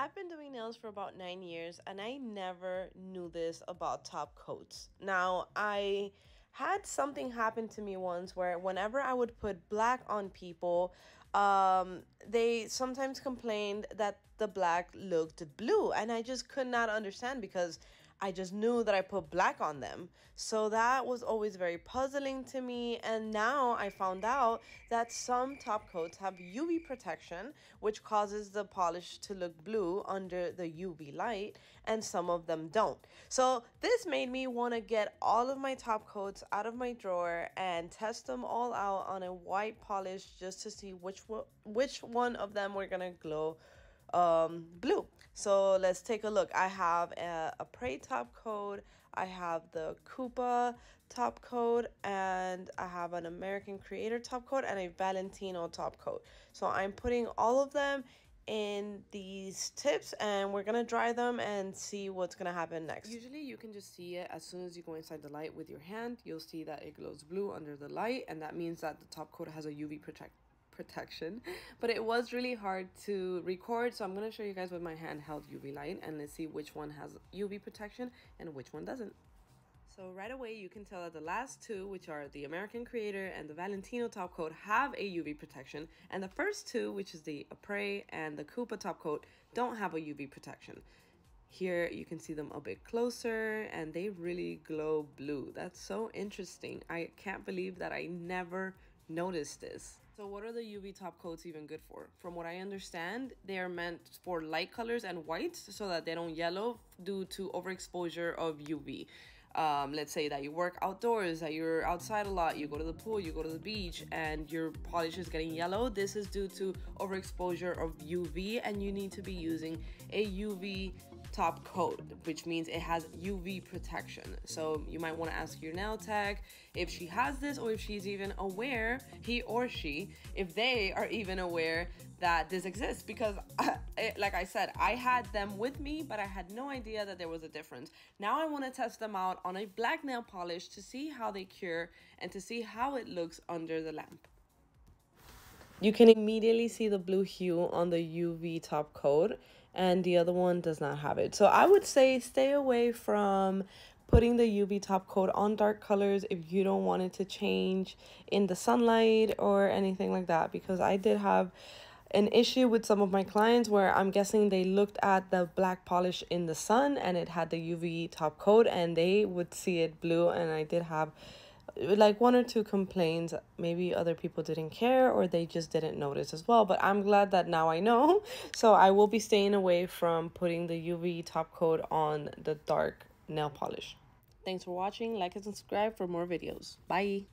I've been doing nails for about nine years and I never knew this about top coats. Now, I had something happen to me once where whenever I would put black on people, um, they sometimes complained that the black looked blue, and I just could not understand because I just knew that I put black on them. So that was always very puzzling to me. And now I found out that some top coats have UV protection, which causes the polish to look blue under the UV light, and some of them don't. So this made me want to get all of my top coats out of my drawer and test them all out on a white polish just to see which which one of them were gonna glow um, blue. So let's take a look. I have a, Apres top coat, I have the Kupa top coat, and I have an American Creator top coat and a Valentino top coat. So I'm putting all of them in these tips and we're gonna dry them and see what's gonna happen next. Usually you can just see it as soon as you go inside the light with your hand. You'll see that it glows blue under the light and that means that the top coat has a UV protect protection but it was really hard to record so i'm going to show you guys with my handheld uv light and let's see which one has uv protection and which one doesn't. So right away you can tell that the last two which are the american creator and the valentino top coat have a uv protection and the first two which is the Apres and the Kupa top coat don't have a uv protection. Here you can see them a bit closer and they really glow blue. That's so interesting. I can't believe that i never noticed this so what are the UV top coats even good for? From what I understand, they are meant for light colors and whites so that they don't yellow due to overexposure of UV um, let's say that you work outdoors, that you're outside a lot, you go to the pool, you go to the beach, and your polish is getting yellow, this is due to overexposure of UV, and you need to be using a UV top coat, which means it has UV protection. So you might want to ask your nail tech if she has this or if she's even aware, he or she, if they are even aware that this exists because it, like I said, I had them with me, but I had no idea that there was a difference. Now I want to test them out on a black nail polish to see how they cure and to see how it looks under the lamp. You can immediately see the blue hue on the UV top coat and the other one does not have it. So I would say stay away from putting the UV top coat on dark colors if you don't want it to change in the sunlight or anything like that because I did have an issue with some of my clients where I'm guessing they looked at the black polish in the sun and it had the UV top coat and they would see it blue and I did have like one or two complaints maybe other people didn't care or they just didn't notice as well but i'm glad that now i know. So i will be staying away from putting the uv top coat on the dark nail polish. Thanks for watching. Like and subscribe for more videos. Bye